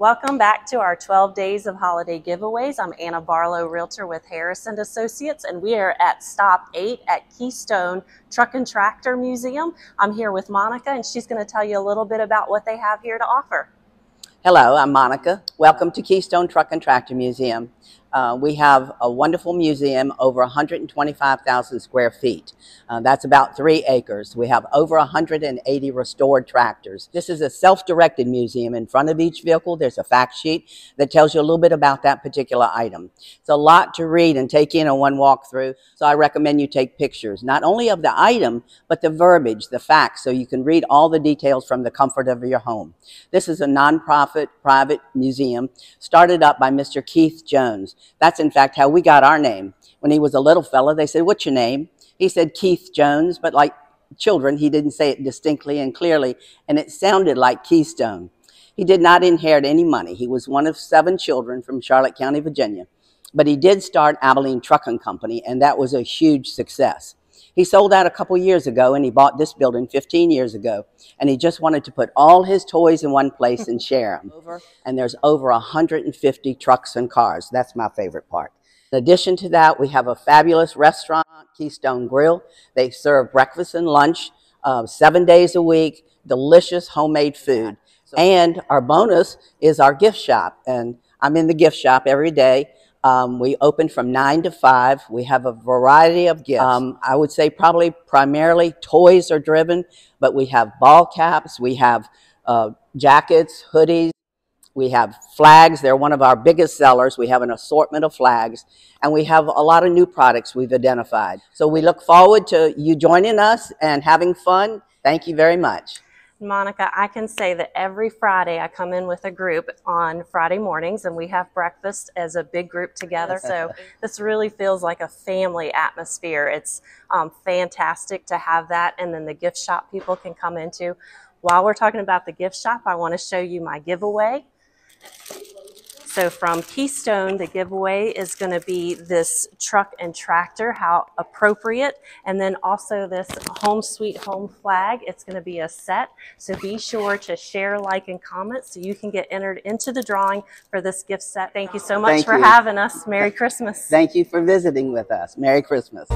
Welcome back to our 12 Days of Holiday Giveaways. I'm Anna Barlow, Realtor with Harris and Associates, and we are at Stop 8 at Keystone Truck and Tractor Museum. I'm here with Monica, and she's going to tell you a little bit about what they have here to offer. Hello, I'm Monica. Welcome to Keystone Truck and Tractor Museum. Uh, we have a wonderful museum over 125,000 square feet. Uh, that's about three acres. We have over 180 restored tractors. This is a self-directed museum. In front of each vehicle, there's a fact sheet that tells you a little bit about that particular item. It's a lot to read and take in in one walkthrough, so I recommend you take pictures, not only of the item, but the verbiage, the facts, so you can read all the details from the comfort of your home. This is a nonprofit private museum started up by Mr. Keith Jones. That's in fact how we got our name. When he was a little fella, they said, What's your name? He said Keith Jones, but like children, he didn't say it distinctly and clearly, and it sounded like Keystone. He did not inherit any money. He was one of seven children from Charlotte County, Virginia. But he did start Abilene Trucking Company, and that was a huge success. He sold out a couple years ago and he bought this building 15 years ago. And he just wanted to put all his toys in one place and share them. Over. And there's over 150 trucks and cars. That's my favorite part. In addition to that, we have a fabulous restaurant, Keystone Grill. They serve breakfast and lunch uh, seven days a week, delicious homemade food. And our bonus is our gift shop. And I'm in the gift shop every day. Um, we open from 9 to 5. We have a variety of gifts. Um, I would say probably primarily toys are driven, but we have ball caps, we have uh, jackets, hoodies, we have flags. They're one of our biggest sellers. We have an assortment of flags, and we have a lot of new products we've identified. So we look forward to you joining us and having fun. Thank you very much. Monica, I can say that every Friday I come in with a group on Friday mornings and we have breakfast as a big group together. So this really feels like a family atmosphere. It's um, fantastic to have that. And then the gift shop people can come into. While we're talking about the gift shop, I want to show you my giveaway. So from Keystone, the giveaway is going to be this truck and tractor, how appropriate, and then also this Home Sweet Home flag. It's going to be a set, so be sure to share, like, and comment so you can get entered into the drawing for this gift set. Thank you so much Thank for you. having us. Merry Christmas. Thank you for visiting with us. Merry Christmas.